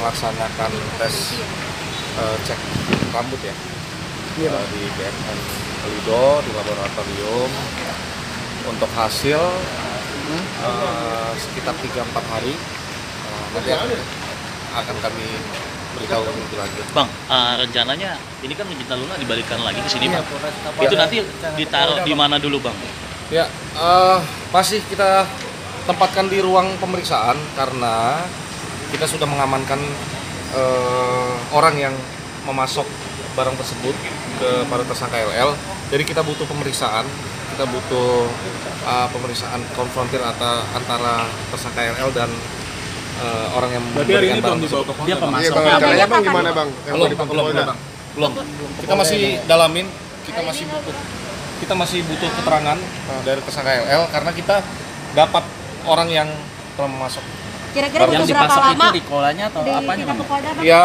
melaksanakan tes eh, cek rambut ya Iya, Eh, di BMN Lido di laboratorium untuk hasil eh, sekitar 3-4 hari Eh, nanti akan, akan kami beritahu lebih lanjut. Bang, eh, rencananya ini kan Bintang Luna dibalikan lagi ke sini, Iya, Bang. Itu nanti ditaruh di mana dulu, Bang? Ya, eh, masih kita tempatkan di ruang pemeriksaan karena kita sudah mengamankan eh, orang yang memasok barang tersebut kepada tersangka LL. Jadi kita butuh pemeriksaan, kita butuh eh, pemeriksaan konfrontir ata- antara tersangka LL dan eh, orang yang Berarti hari memberikan ini barang tersebut. ke Dia pemasok. Iya bang, caranya bang gimana bang? Yang Belum, ke belum, belum. belum. Kita masih dalamin, kita masih butuh kita masih butuh keterangan dari tersangka LL karena kita dapat orang yang telah memasok Kira-kira Yang butuh berapa lama di kolanya atau di apanya kita Polda, Bang? ya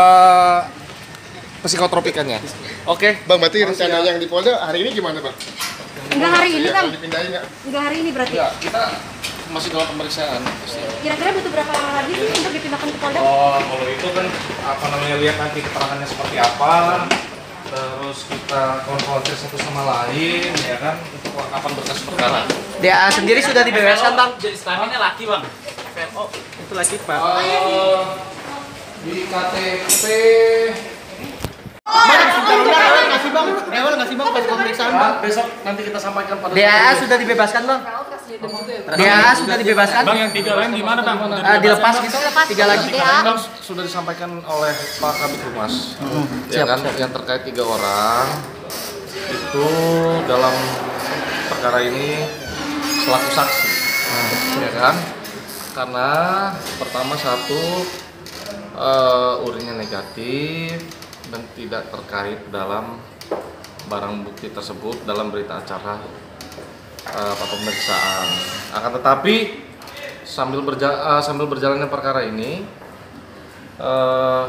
psikotropikannya oke Bang, berarti rencana yang di Polda hari ini gimana bang? Enggak hari ini, Iya, Bang. nggak? Enggak hari ini berarti. ya kita masih dalam pemeriksaan Kira-kira butuh berapa lama lagi sih untuk dipindahkan ke Polda? oh kalau itu kan apa namanya lihat nanti keterangannya seperti apa terus kita konfrontir satu sama lain ya kan untuk kapan berkas perkara DA sendiri sudah dibebaskan bang? Jadi kelaminnya laki, Bang. Itu lagi pak. Eh, di KTP bang? Rewel nggak sih bang? Pas pemeriksaan bang? Besok nanti kita sampaikan pada DA sudah dibebaskan bang? DA sudah dibebaskan? Bang yang tiga lain gimana bang? Ah, dilepas gitu? Tiga lagi? kan sudah disampaikan oleh Pak Kabit Humas. Ya siap, kan yang terkait tiga orang itu dalam perkara ini selaku saksi. Ya kan karena pertama satu eh, urinnya negatif dan tidak terkait dalam barang bukti tersebut dalam berita acara apa pemeriksaan. Akan tetapi sambil berja eh, sambil berjalannya perkara ini eh,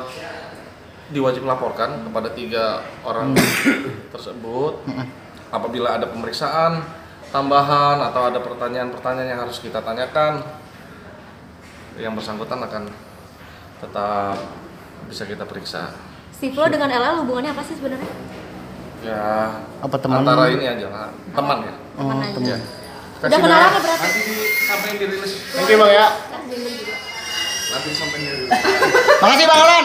diwajib laporkan kepada tiga orang tersebut. Apabila ada pemeriksaan tambahan atau ada pertanyaan-pertanyaan yang harus kita tanyakan yang bersangkutan akan tetap bisa kita periksa Si Flo dengan LL hubungannya apa sih sebenarnya? ya Apa teman? antara ini aja lah teman ya Teman aja. Ya. Udah kenal lama berarti? nanti disampaikan dirilis Thank you bang ya. nanti disampaikan dirilis Makasih bang Alan.